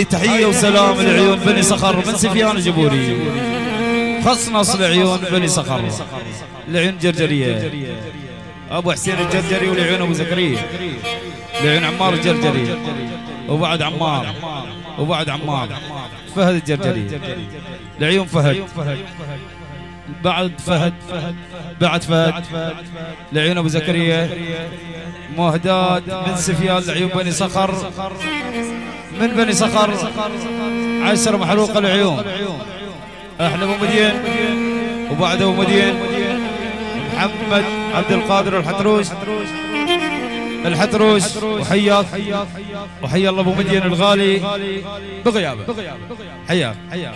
هاي تحية وسلام لعيون بني صخر. من سفيان الجبوري خصنص لعيون بني صخر. لعيون جرجرية. أبو حسين الجرجري ولعيون أبو زكريا. لعيون عمار الجرجري. وبعد عمار. وبعد عمار. فهد الجرجري. لعيون فهد. بعد فهد. بعد فهد. لعيون أبو زكريا. مهداد من سفيان لعيون بني صخر. من بني صخر. عشر محروقه العيون. إحنا أبو مدين وبعد أبو مدين. محمد عبد القادر الحتروش الحتروش وحياك وحيا الله أبو مدين الغالي. بغيابه. حياك حياك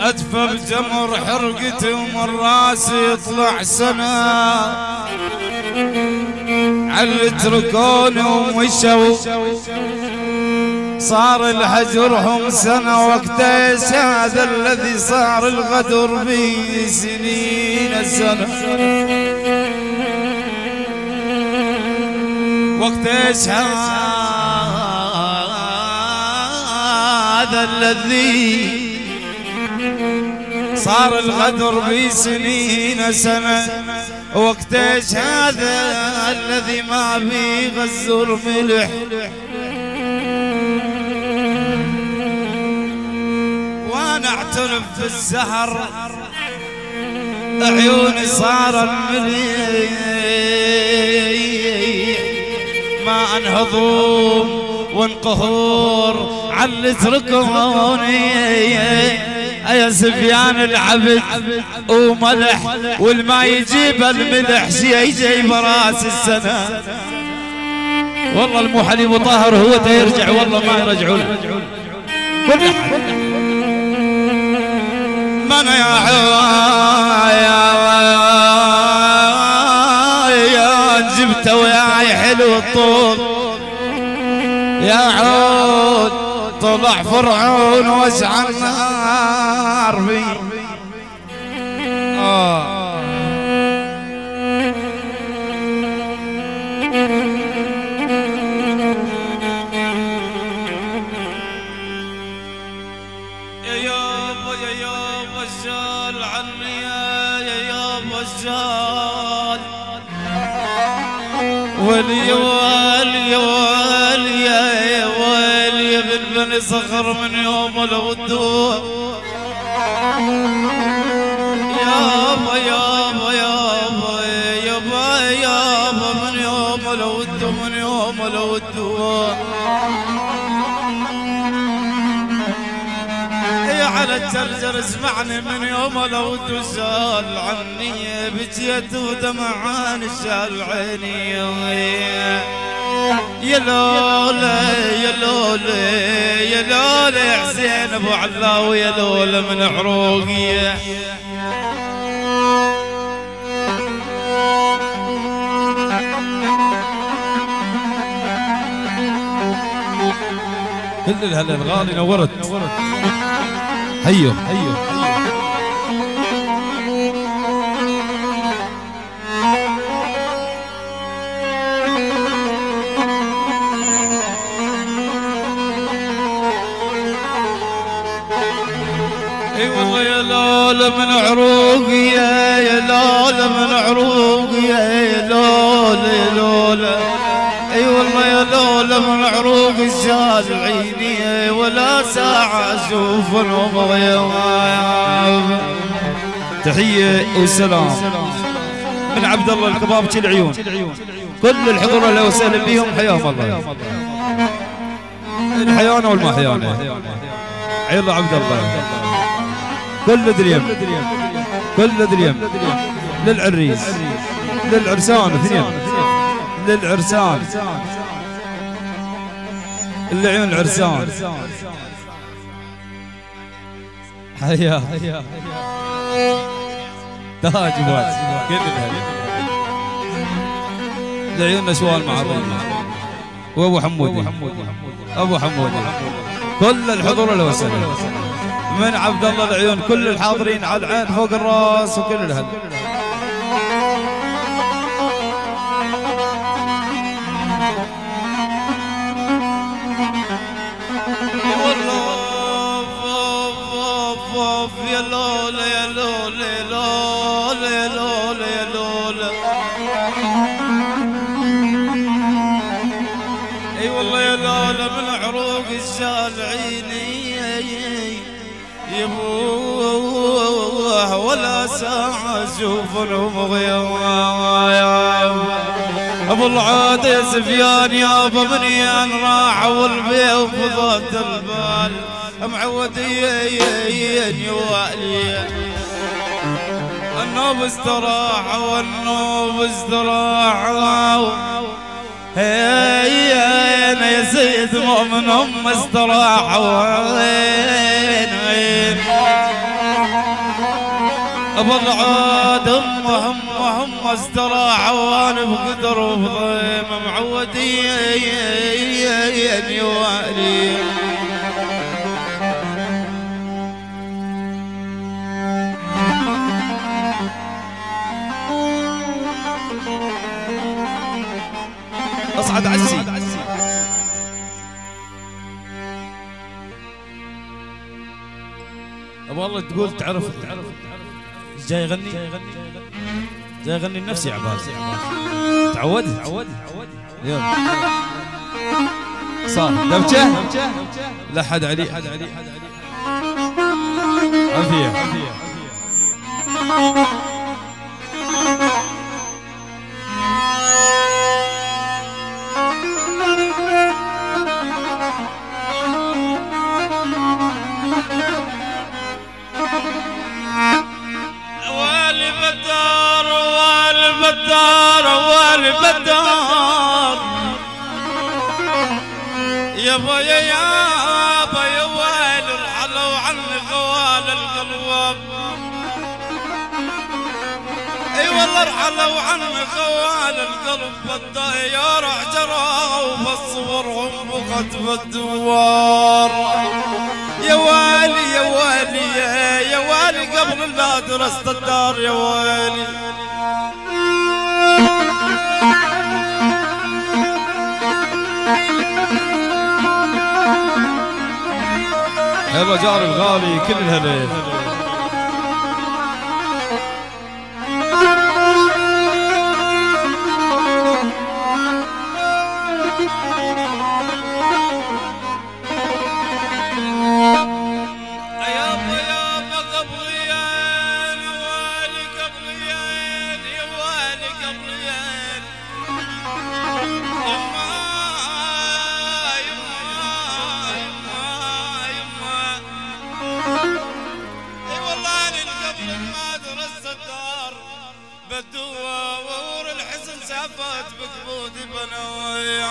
أدفى بجمر حرقتي ومن راسي يطلع سنة على تركوني ومشوا. صار الهجرهم سنة وقتيش هذا الذي صار الغدر بي سنين السنة وقتيش هذا الذي صار الغدر بسنين سنة. وقتيش هذا الذي ما بيغزر ملح. وأنا اعترف في عيوني صار المليح. ما انهضوم وانقهور على تركوني. يا سفيان العبد وملح والما يجيب الملح شي يجيب راس السنة. والله المو حليم وطاهر هو تيرجع والله ما أحد من يا يا جبته وياي حلو الطول. يا عود طلع فرعون وسع في آه. يا يابا يا يابا يا يابا ولي يا والي يا بن بني صخر من يوم الودوع يابا يابا يابا يابا يابا من يوم الودوع من يوم يا على الجرجر اسمعني من يوم لو تسال عني بجيت ودمعان الشال عيني يا لولا يا لولا يا لولا حسين أبو علاوي يا لولا من عروقي كل الهالغالي نورت. حيو حيو شال عيني ولا ساعة أشوف الامر تحية وسلام. من عبد الله الكبابجي العيون. كل الحضور اللي وسهلا بهم. حياهم الله. الحيانة والمحيانة عيلا عبد الله. كل دريم كل دريم للعريس. للعرسان. اثنين. للعرسان. اللي عيون العرسان. حيا. تاج واد. كل الهدي لعيون نسوان معروف وابو حمودي. أبو حمودي. كل الحضور الوسلي من عبد الله العيون كل الحاضرين على العين فوق الراس وكل الهل عروق الشالعين يبوه ولا ساعة اشوفهم غياب أبو العاد يا سفيان يا أبو منيان راح والبيض ذات البال. معودين يوالي النوب استراح والنوب استراح يا سيد مؤمن هم استراح وين وين ابو العاد هم هم هم وأنا بقدر وبضيم معودين يوالي أصعد عسي أبو الله تقول تعرف تعرف جاي يغني؟ جاي يغني لنفسي عباس. تعودت تعودت يلا. صار. دبجة؟ لا حد علي. عافية. والي يابا يا يابا يا ويل الحلو عني خوال القلب اي والله الحلو عني خوال القلب بالطيار احجرها وبصورهم بخطف الدوار يا والي يا والي يا, والي قبل لا درست الدار يا والي يلا جار الغالي كل الهلال بدوا وور الحزن سافت بكبودي بنوي.